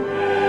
Amen.